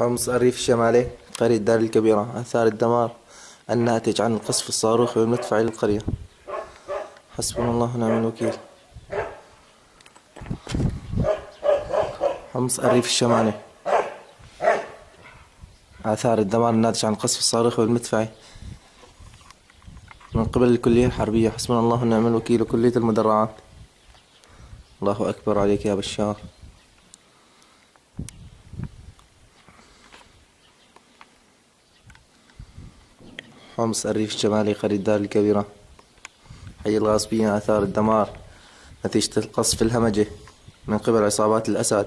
حمص الريف الشمالي قرية دار الكبيرة آثار الدمار الناتج عن القصف الصاروخي والمدفعي للقرية حسبنا الله ونعم الوكيل. حمص الريف الشمالي. آثار الدمار الناتج عن القصف الصاروخي والمدفعي من قبل الكلية الحربية. حسبنا الله ونعم الوكيل. وكلية المدرعات. الله أكبر عليك يا بشار. حمص الريف الشمالي قرية دار الكبيرة. حي الغاصبية آثار الدمار. نتيجة القصف الهمجي من قبل عصابات الأسد.